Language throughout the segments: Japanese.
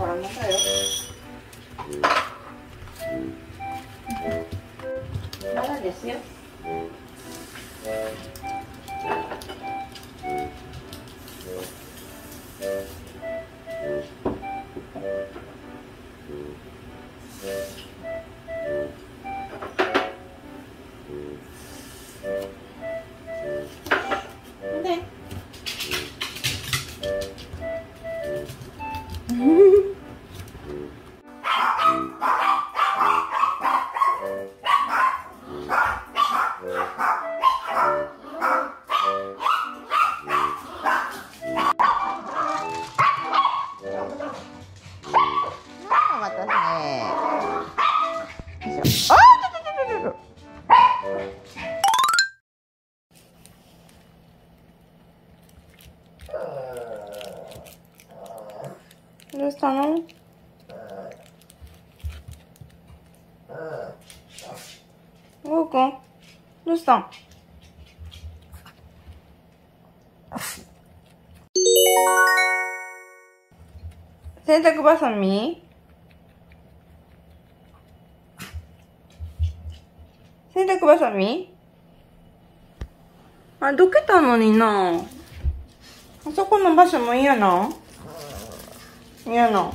바람인가요? 잘라냈어요? 근데 どうしたの？ゴーくんどうした？洗濯ばさみ？洗濯ばさみ？あ、どけたのにな。あそこの場所も嫌な。嫌な。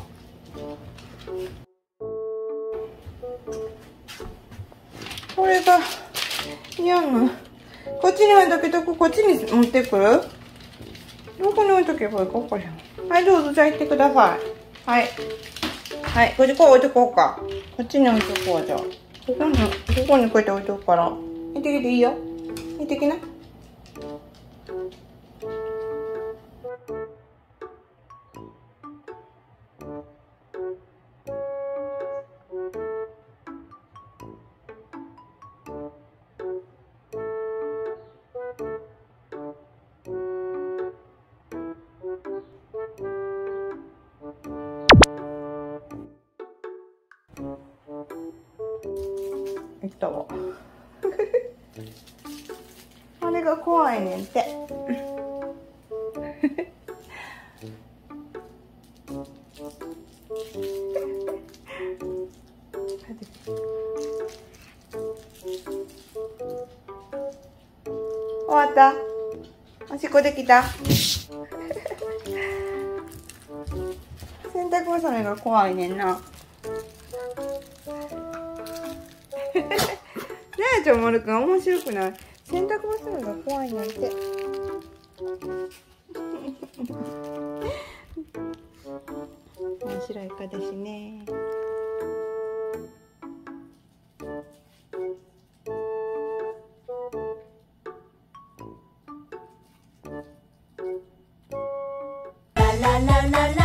これが嫌な。こっちに置いとけとこ、こっちに持ってくる？どこに置いとけばいいかこれ。はい、どうぞ、じゃあ行ってください。はい。はい、こっちこう置いとこうか。こっちに置いとこう、じゃあ。ここに、ここにこうやって置いとくから。行ってきていいよ。行ってきな。いったわ。あれが怖いねんって。終わった。おしっこできた。洗濯ばさみが怖いねんな。やちゃん丸くん面白くない？洗濯バサミが怖いなんて。面白い子ですね。ララララ